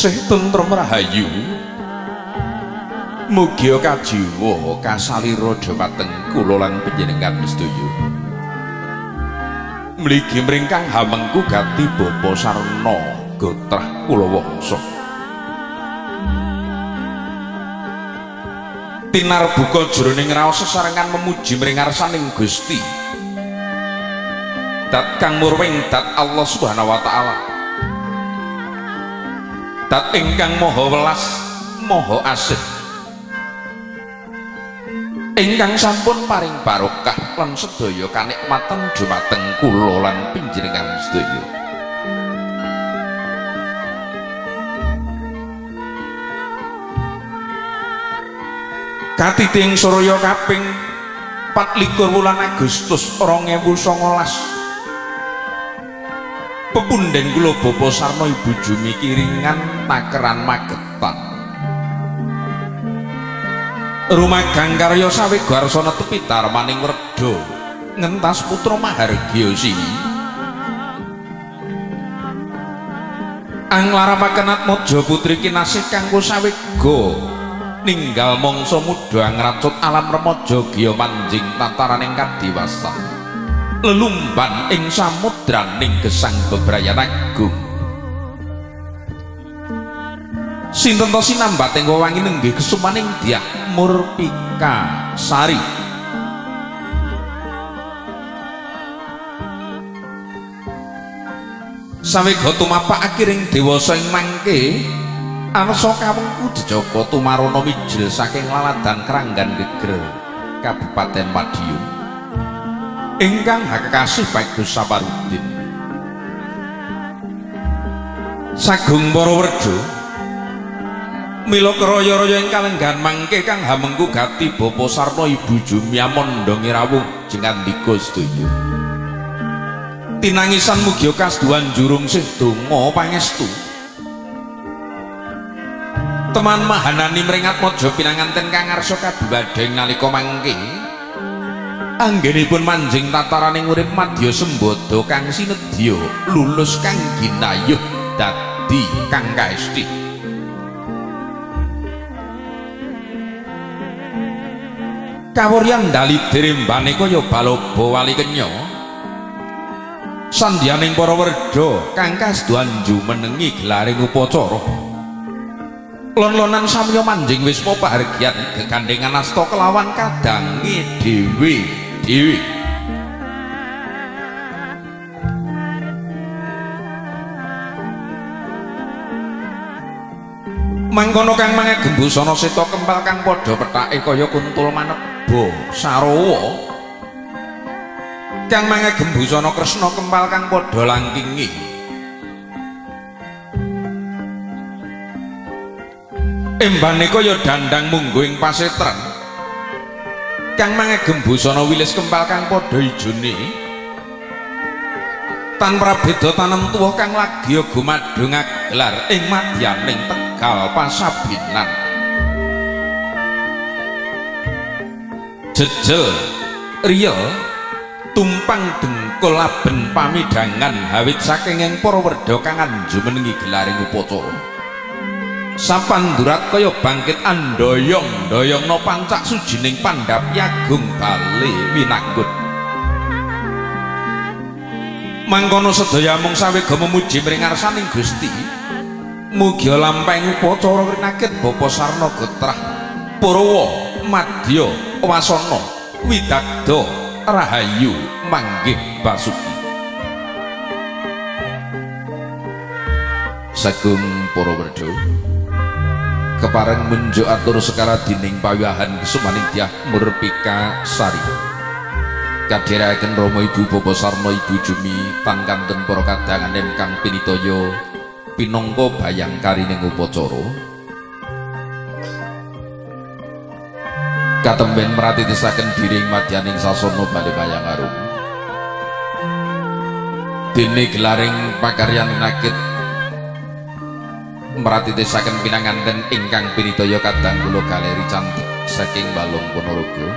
sih tentrem rahayu mugia kajiwa kasalira dhumateng kula lan panjenengan sedaya mligi mringkang hamengku gati bapa sarna gotrah kula wangsa. Tinar buka jroning raos sesarengan memuji mring ngarsaning Gusti. Dat kang murwing dat Allah Subhanahu wa taala dat ingkang maha welas maha asih. Ingkang sampun paring barokah lan sedaya kanikmatan dumateng kula lan panjenengan sedaya. Katiting Surya kaping 24 wulan Agustus 2019 Pepunden kula Bapa Sarna Ibu Jumi Kiringan Takeran Magetan. Rumagang karya saweg garsana tepitar maning werda. Ngentas putra Mahargya sini. Anglaramaken Atmaja putri kinasih kanggo sawega ninggal mangsa muda ngracut alam remaja giya manjing tataraning kadiwasa lelumban ing samudraning gesang bebrayan agung. Sinten to sinambat ing wewangi nenggih kesumaning diah murpika sari Sawega tumapak akiring dewasa ing mangke Arsa kawengku dijaba tumarana mijil saking laladan Kranggan Geger Kabupaten Madiun ingkang hakasih Bagus Saparudin. Sagung para werda Mila kraya-raya ing kalenggan mangke kang hamengku gati Bapa Sarna Ibu Jumia Mondong Irawuh jengandika sedaya. Tinangisan mugi kasduan jurung sih donga pangestu. Teman mahanani meringat mojo pinanganten kang ngarsa kadhuwadeng nalika mangke anggenipun manjing tataraning urip madya sembodo kang sinedya lulus kang ginayuh dadi kang kaesti. Kawuryan dali dirembane kaya baloba wali kenya. Sandyaning para werda kang kasduan jumenengi gelaring upacara. Lon-lonan samya manjing wisma pahargyan gegandengan asta kelawan kadange dhewe dhewe mangkono kang mangke gembusana seta kempal kang padha petake kaya kuntul maneba sarawa kang mangke gembusana kresna kempal kang padha langkingi. Embane kaya dandang munggo ing pasetran kang mangegem busana wilis kempal kang padha ijone tanpa beda tanem tuwa kang lagi gumadhung gelar ing madyaning tegal pasabinan. Jejel riyo tumpang dengkul aben pamidangan hawit saking ing para werda kang anjumenengi gelaring upacara sapan durat kaya bangkit andoyong doyong pancak sujining pandap yagung bali winanggut mangkono sedaya mung sawega memuji mringarsaning Gusti mugi lampahing upacara rinakit Bapa Sarna Gotrah Purwa Madya Wasana Widagda Rahayu manggih basuki. Sagung para werda kepareng menjo atur sekara dining pawiahan kesumaning tiah murpika sari. Kadhiraken Rama Ibu Bapa Sarna Ibu Jumi pangkanten para kadangan ingkang pinitaya pinangka bayang karining upacara. Katemben meratitisaken diring madyaning sasana bali bayang arum. Dene gelaring pakaryan nakit meratitesaken pinanganten ingkang pinitaya kadang kula galeri cantik saking Balung Ponorogo.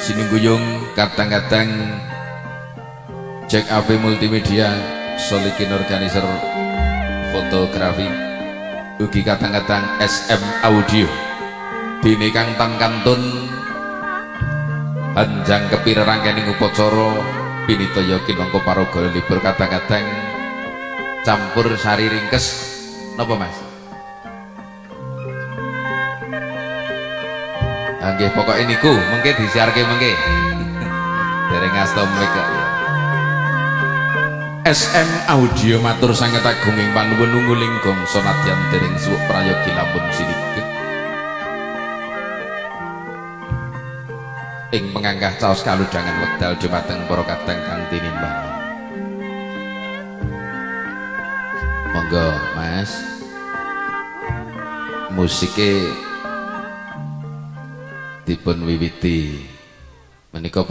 Sinungguyung kadang-kadang Jack AP Multimedia Solikin Organizer Fotografi ugi kadang-kadang SM Audio. Dini kang tan kantun hanjang kepir rangkening upacara pinitaya kinangka paraga libur kadang-kadang campur sari ringkes napa Mas? Nggih pokoke niku mengke disiarke mengke. Dereng asta mega ya SM Audio matur sanget agunging panuwun nungguling gongso nadyan dereng suwuk prayogi lampun sinigek ing menganggah caos kaludangan wekdal dumateng para kadang kang tinimbang monggo Mas. Musike dipun wiwiti menika